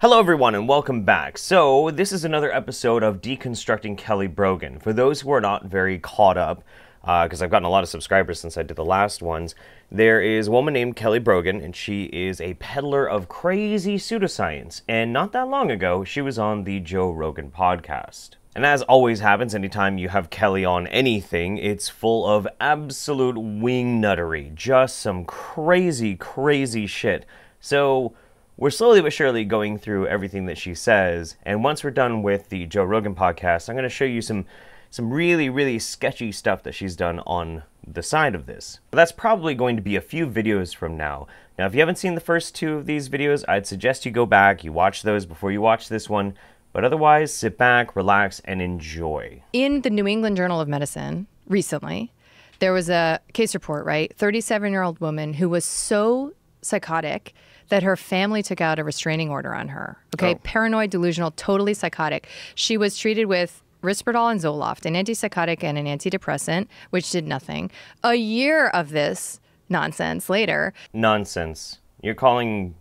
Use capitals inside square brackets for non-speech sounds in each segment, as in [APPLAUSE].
Hello, everyone, and welcome back. So, this is another episode of Deconstructing Kelly Brogan. For those who are not very caught up, because uh, I've gotten a lot of subscribers since I did the last ones, there is a woman named Kelly Brogan, and she is a peddler of crazy pseudoscience. And not that long ago, she was on the Joe Rogan podcast. And as always happens, anytime you have Kelly on anything, it's full of absolute wing nuttery. Just some crazy, crazy shit. So, we're slowly but surely going through everything that she says. And once we're done with the Joe Rogan podcast, I'm going to show you some some really, really sketchy stuff that she's done on the side of this. But that's probably going to be a few videos from now. Now, if you haven't seen the first two of these videos, I'd suggest you go back, you watch those before you watch this one. But otherwise, sit back, relax, and enjoy. In the New England Journal of Medicine recently, there was a case report, right? 37 year old woman who was so psychotic that her family took out a restraining order on her. Okay. Oh. Paranoid, delusional, totally psychotic. She was treated with Risperdal and Zoloft, an antipsychotic and an antidepressant, which did nothing. A year of this nonsense later. Nonsense. You're calling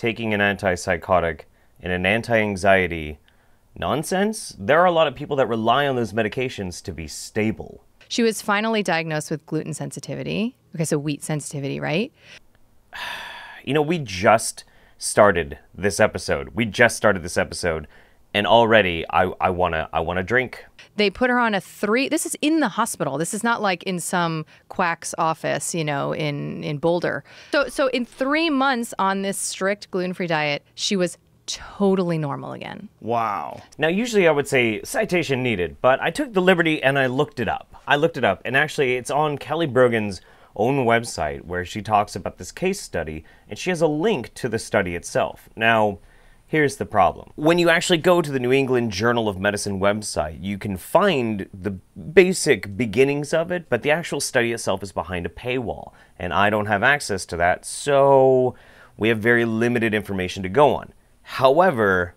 taking an antipsychotic and an anti anxiety nonsense? There are a lot of people that rely on those medications to be stable. She was finally diagnosed with gluten sensitivity. Okay, so wheat sensitivity, right? You know, we just started this episode. We just started this episode and already I, I wanna I wanna drink. They put her on a three. This is in the hospital. This is not like in some quack's office, you know, in in Boulder. So so in three months on this strict gluten free diet, she was totally normal again. Wow. Now, usually I would say citation needed, but I took the liberty and I looked it up. I looked it up, and actually, it's on Kelly Brogan's own website where she talks about this case study, and she has a link to the study itself. Now, Here's the problem. When you actually go to the New England Journal of Medicine website, you can find the basic beginnings of it, but the actual study itself is behind a paywall, and I don't have access to that, so we have very limited information to go on. However,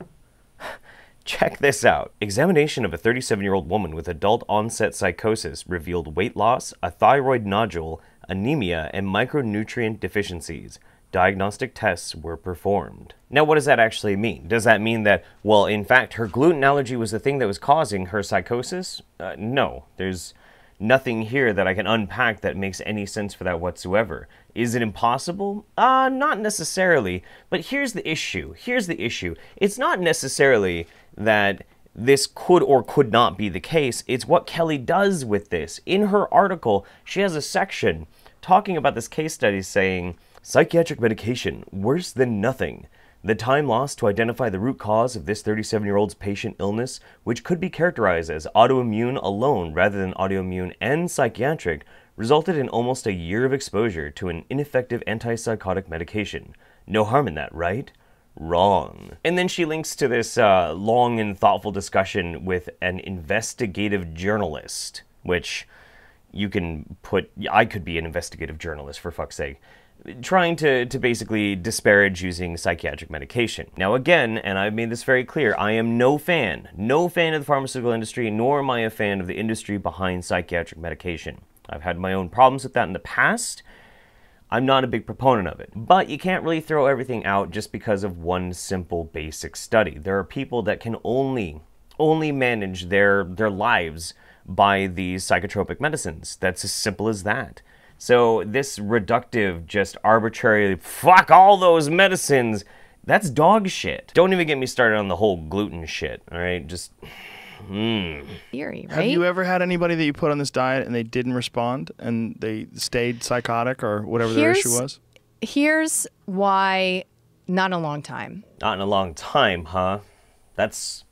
[LAUGHS] check this out. Examination of a 37 year old woman with adult onset psychosis revealed weight loss, a thyroid nodule, anemia, and micronutrient deficiencies diagnostic tests were performed. Now, what does that actually mean? Does that mean that, well, in fact, her gluten allergy was the thing that was causing her psychosis? Uh, no, there's nothing here that I can unpack that makes any sense for that whatsoever. Is it impossible? Uh, not necessarily. But here's the issue. Here's the issue. It's not necessarily that this could or could not be the case. It's what Kelly does with this. In her article, she has a section talking about this case study saying, Psychiatric medication, worse than nothing. The time lost to identify the root cause of this 37 year old's patient illness, which could be characterized as autoimmune alone rather than autoimmune and psychiatric, resulted in almost a year of exposure to an ineffective antipsychotic medication. No harm in that, right? Wrong. And then she links to this uh, long and thoughtful discussion with an investigative journalist, which you can put, I could be an investigative journalist for fuck's sake trying to, to basically disparage using psychiatric medication. Now, again, and I've made this very clear, I am no fan, no fan of the pharmaceutical industry, nor am I a fan of the industry behind psychiatric medication. I've had my own problems with that in the past. I'm not a big proponent of it. But you can't really throw everything out just because of one simple basic study. There are people that can only only manage their their lives by these psychotropic medicines. That's as simple as that. So this reductive, just arbitrary, fuck all those medicines, that's dog shit. Don't even get me started on the whole gluten shit, all right? Just, mm. Theory, right? Have you ever had anybody that you put on this diet and they didn't respond and they stayed psychotic or whatever here's, their issue was? Here's why not in a long time. Not in a long time, huh? That's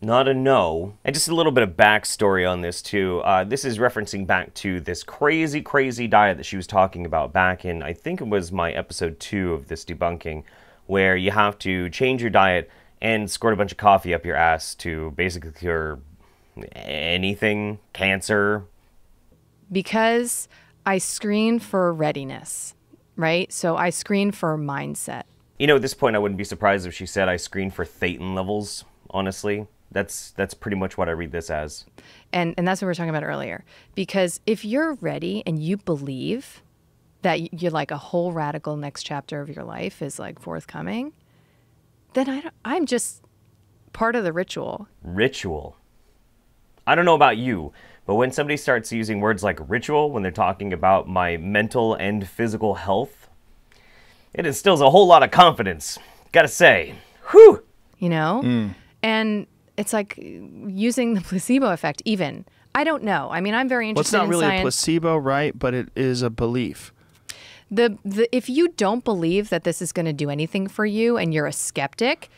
not a no. And just a little bit of backstory on this too. Uh, this is referencing back to this crazy, crazy diet that she was talking about back in, I think it was my episode two of this debunking, where you have to change your diet and squirt a bunch of coffee up your ass to basically cure anything, cancer. Because I screen for readiness, right? So I screen for mindset. You know, at this point, I wouldn't be surprised if she said I screen for thetan levels, honestly. That's that's pretty much what I read this as. And and that's what we are talking about earlier. Because if you're ready and you believe that you're like a whole radical next chapter of your life is like forthcoming, then I don't, I'm just part of the ritual. Ritual. I don't know about you, but when somebody starts using words like ritual when they're talking about my mental and physical health, it instills a whole lot of confidence. Gotta say. Whew! You know? Mm. And it's like using the placebo effect, even. I don't know. I mean, I'm very interested Well, it's not really science. a placebo, right? But it is a belief. The, the if you don't believe that this is going to do anything for you and you're a skeptic,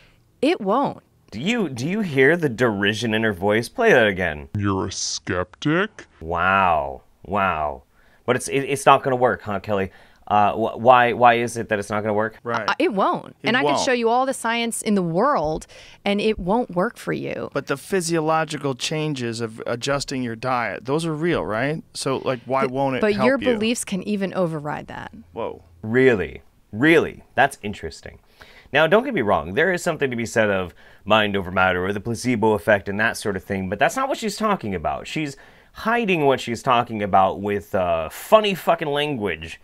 it won't. Do you do you hear the derision in her voice? Play that again. You're a skeptic? Wow, wow. But it's it, it's not gonna work, huh, Kelly? Uh, wh- why why is it that it's not gonna work? Right. Uh, It won't. and I won't. can show you all the science in the world and it won't work for you. but the physiological changes of adjusting your diet, those are real, right? So, like, why won't it but help your you? beliefs can even override that. Whoa. Really, really, that's interesting. Now, don't get me wrong. There is something to be said of mind over matter or the placebo effect and that sort of thing, but that's not what she's talking about. She's hiding what she's talking about with uh, funny fucking language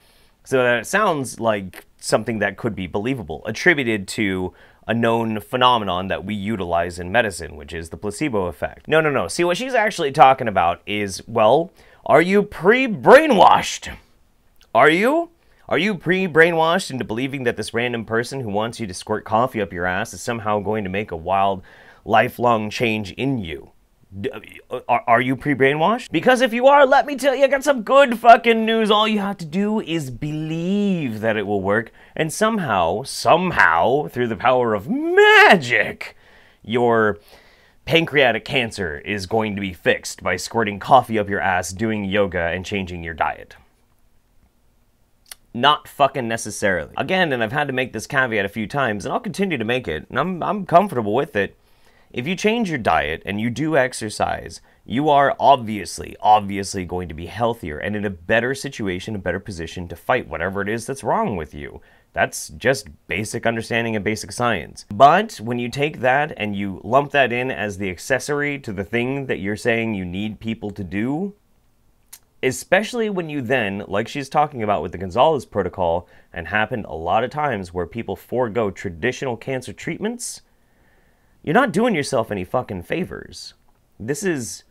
so that it sounds like something that could be believable, attributed to a known phenomenon that we utilize in medicine, which is the placebo effect. No, no, no. See, what she's actually talking about is, well, are you pre brainwashed? Are you? Are you pre brainwashed into believing that this random person who wants you to squirt coffee up your ass is somehow going to make a wild, lifelong change in you? Uh, Are, you pre brainwashed? Because if you are, let me tell you, I got some good fucking news. All you have to do is believe that it will work, and somehow, somehow, through the power of magic, your pancreatic cancer is going to be fixed by squirting coffee up your ass, doing yoga, and changing your diet. Not fucking necessarily. Again, and I've had to make this caveat a few times, and I'll continue to make it, and I'm, I'm comfortable with it. If you change your diet and you do exercise, you are obviously, obviously going to be healthier and in a better situation, a better position to fight whatever it is that's wrong with you. That's just basic understanding and basic science. But when you take that and you lump that in as the accessory to the thing that you're saying you need people to do, especially when you then, like she's talking about with the Gonzalez protocol, and happened a lot of times where people forego traditional cancer treatments, you're not doing yourself any fucking favors. This is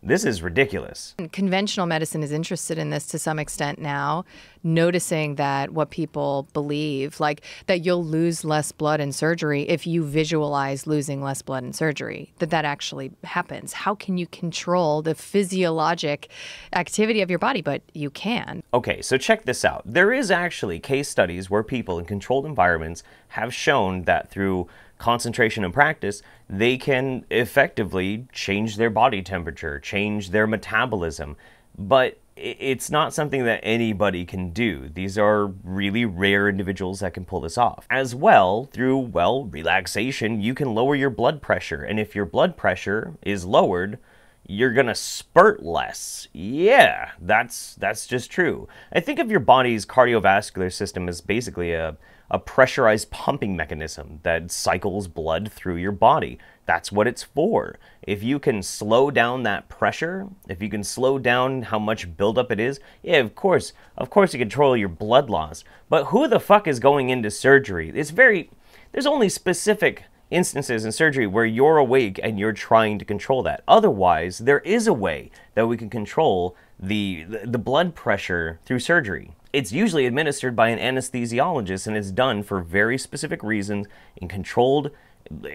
this is ridiculous. Conventional medicine is interested in this to some extent now, noticing that what people believe, like that you'll lose less blood in surgery if you visualize losing less blood in surgery, that that actually happens. How can you control the physiologic activity of your body? But you can. Okay, so check this out. There is actually case studies where people in controlled environments have shown that through concentration and practice, they can effectively change their body temperature, change their metabolism. But it's not something that anybody can do. These are really rare individuals that can pull this off. As well, through, well, relaxation, you can lower your blood pressure. And if your blood pressure is lowered, you're gonna spurt less. Yeah, that's that's just true. I think of your body's cardiovascular system as basically a, a pressurized pumping mechanism that cycles blood through your body. That's what it's for. If you can slow down that pressure, if you can slow down how much buildup it is, yeah, of course, of course you control your blood loss. But who the fuck is going into surgery? It's very there's only specific instances in surgery where you're awake and you're trying to control that. Otherwise, there is a way that we can control the the blood pressure through surgery. It's usually administered by an anesthesiologist and it's done for very specific reasons in controlled,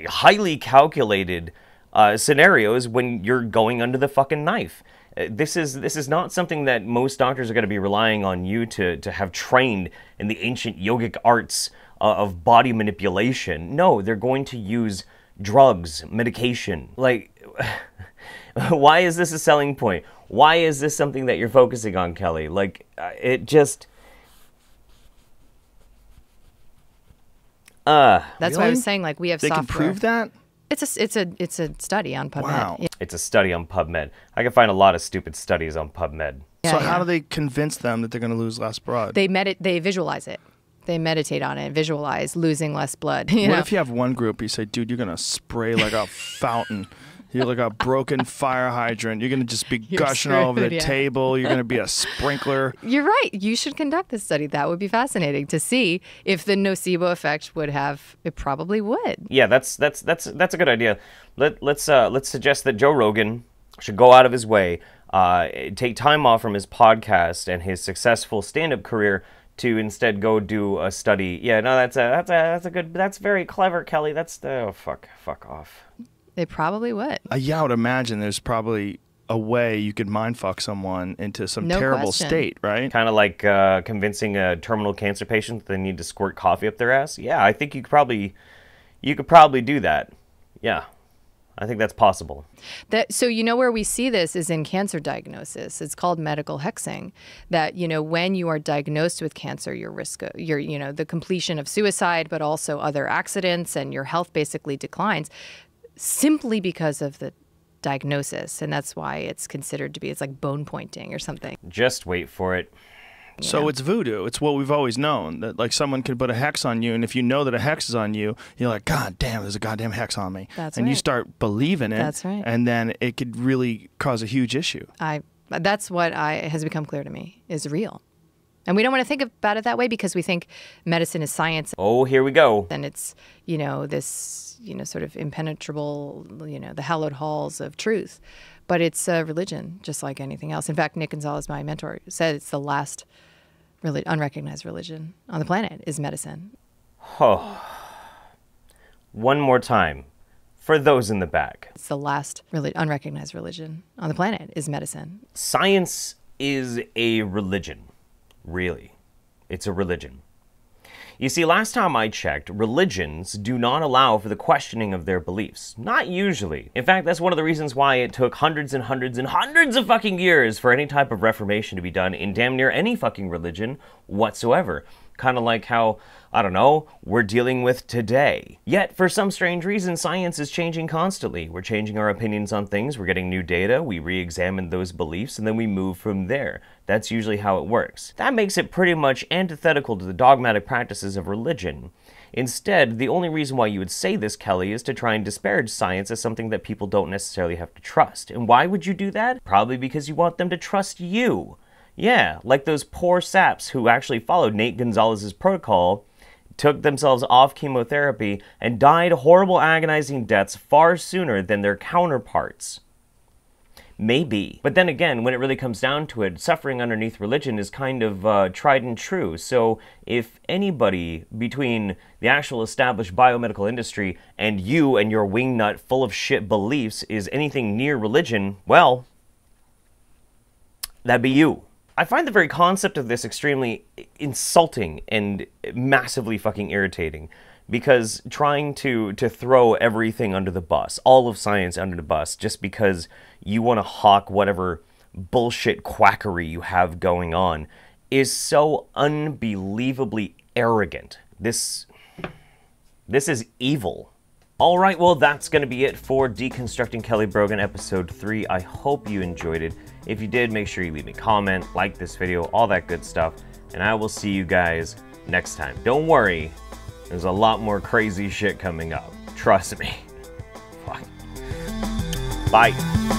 highly calculated uh, scenarios when you're going under the fucking knife. Uh, This is this is not something that most doctors are going to be relying on you to to have trained in the ancient yogic arts uh, of body manipulation. No, they're going to use drugs, medication. Like, [LAUGHS] why is this a selling point? Why is this something that you're focusing on, Kelly? Like, uh, it just. Uh, That's why I Really? was saying like we have They can prove that? It's a s- it's a it's a study on PubMed. Wow. Yeah. it's a study on PubMed. I can find a lot of stupid studies on PubMed. Yeah, so yeah. how do they convince them that they're going to lose less blood? They medit they visualize it. They meditate on it, visualize losing less blood. [LAUGHS] You what know? if you have one group, you say, dude, you're going to spray like a fountain You're like a broken fire hydrant. You're gonna just be [LAUGHS] You're gushing all over the yeah. table. You're gonna be a [LAUGHS] sprinkler. You're right. You should conduct this study. That would be fascinating to see if the nocebo effect would have. It probably would. Yeah, that's that's that's that's a good idea. Let let's uh, let's suggest that Joe Rogan should go out of his way, uh, take time off from his podcast and his successful stand-up career to instead go do a study. Yeah, no, that's a that's a that's a good. That's very clever, Kelly. That's the oh, fuck fuck off. They probably would. Uh, yeah, I would imagine there's probably a way you could mind fuck someone into some No terrible question. state, right? Kind of like uh, convincing a terminal cancer patient that they need to squirt coffee up their ass. Yeah, I think you could probably you could probably do that. Yeah, I think that's possible. That so you know where we see this is in cancer diagnosis. It's called medical hexing. That you know when you are diagnosed with cancer, your risk, of, your you know the completion of suicide, but also other accidents, and your health basically declines, simply because of the diagnosis, and that's why it's considered to be it's like bone pointing or something. Just wait for it. So it's voodoo. It's what we've always known that like someone could put a hex on you, and if you know that a hex is on you, you're like, God damn, there's a goddamn hex on me. That's and you start believing it. That's right. And then it could really cause a huge issue. I that's what I has become clear to me is real, and we don't want to think about it that way because we think medicine is science Oh, here we go. and it's you know this you know sort of impenetrable you know the hallowed halls of truth but it's a religion just like anything else in fact nick gonzalez my mentor said it's the last really unrecognized religion on the planet is medicine One more time, for those in the back. it's the last really unrecognized religion on the planet is medicine Science is a religion. Really. It's a religion. You see, last time I checked, religions do not allow for the questioning of their beliefs. Not usually. In fact, that's one of the reasons why it took hundreds and hundreds and hundreds of fucking years for any type of reformation to be done in damn near any fucking religion whatsoever. Kind of like how, I don't know, we're dealing with today. Yet, for some strange reason, science is changing constantly. We're changing our opinions on things, we're getting new data, we re examine those beliefs, and then we move from there. That's usually how it works. That makes it pretty much antithetical to the dogmatic practices of religion. Instead, the only reason why you would say this, Kelly, is to try and disparage science as something that people don't necessarily have to trust. And why would you do that? Probably because you want them to trust you. Yeah, like those poor saps who actually followed Nate Gonzalez's protocol, took themselves off chemotherapy, and died horrible, agonizing deaths far sooner than their counterparts. Maybe. But then again, when it really comes down to it, suffering underneath religion is kind of uh, tried and true. So if anybody between the actual established biomedical industry and you and your wingnut full of shit beliefs is anything near religion, well, that'd be you. I find the very concept of this extremely insulting and massively fucking irritating because trying to to throw everything under the bus, all of science under the bus just because you want to hawk whatever bullshit quackery you have going on is so unbelievably arrogant. This this is evil. All right, well, that's going to be it for Deconstructing Kelly Brogan episode 3. I hope you enjoyed it. If you did, make sure you leave me a comment, like this video, all that good stuff, and I will see you guys next time. Don't worry, there's a lot more crazy shit coming up. Trust me. [LAUGHS] Fuck. Bye.